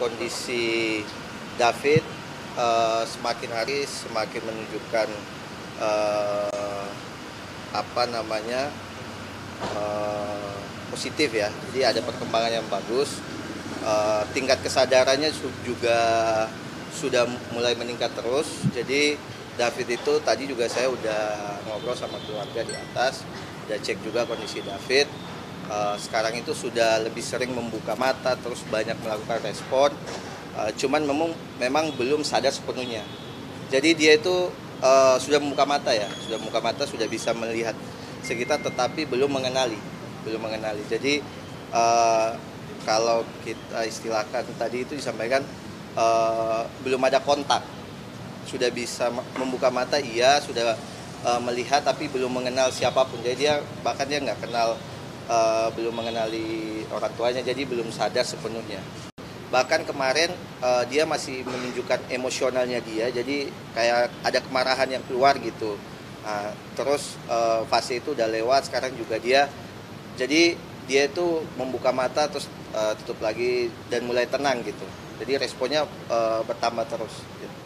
kondisi David uh, semakin hari semakin menunjukkan uh, apa namanya uh, positif ya. Jadi ada perkembangan yang bagus. Uh, tingkat kesadarannya juga sudah mulai meningkat terus. Jadi David itu tadi juga saya udah ngobrol sama keluarga di atas, udah cek juga kondisi David. Uh, sekarang itu sudah lebih sering membuka mata, terus banyak melakukan respon. Uh, cuman memang memang belum sadar sepenuhnya. Jadi dia itu uh, sudah membuka mata ya, sudah membuka mata, sudah bisa melihat sekitar, tetapi belum mengenali, belum mengenali. Jadi uh, kalau kita istilahkan tadi itu disampaikan uh, belum ada kontak sudah bisa membuka mata iya sudah melihat tapi belum mengenal siapa pun jadi dia bahkan dia nggak kenal uh, belum mengenali orang tuanya jadi belum sadar sepenuhnya. Bahkan kemarin uh, dia masih menunjukkan emosionalnya dia jadi kayak ada kemarahan yang keluar gitu. Nah, terus uh, fase itu udah lewat sekarang juga dia jadi dia itu membuka mata terus uh, tutup lagi dan mulai tenang gitu. Jadi responnya uh, bertambah terus gitu.